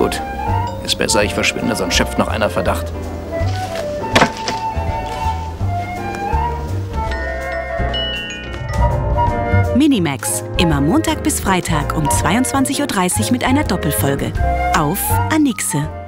Gut. Ist besser, ich verschwinde, sonst schöpft noch einer Verdacht. Minimax. Immer Montag bis Freitag um 22.30 Uhr mit einer Doppelfolge. Auf Anixe.